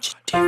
Don't you do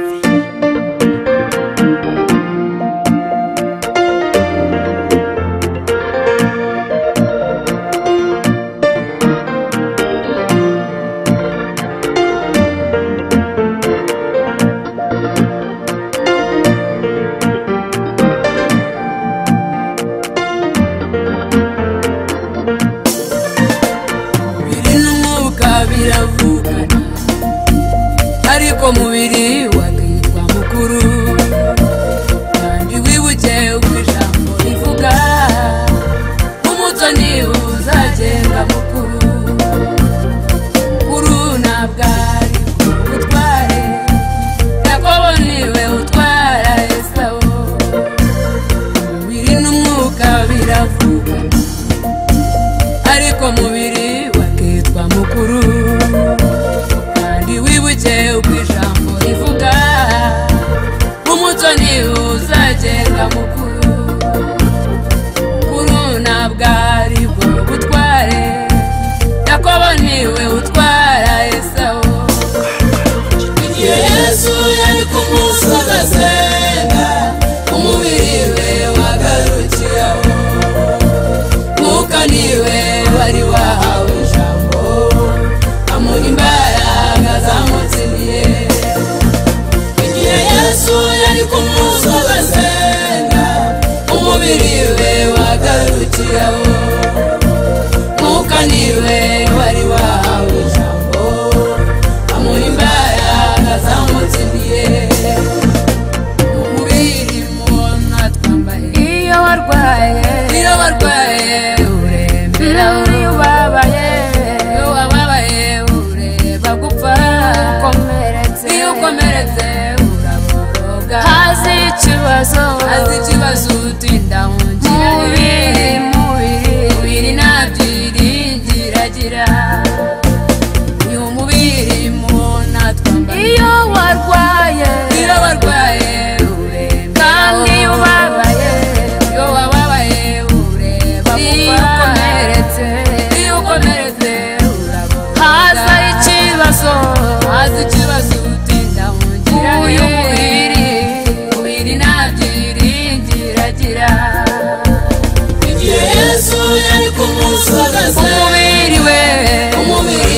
uje uko ijambo rivuga umutoni uzagenda mu azitibazutindamwe Como anywhere.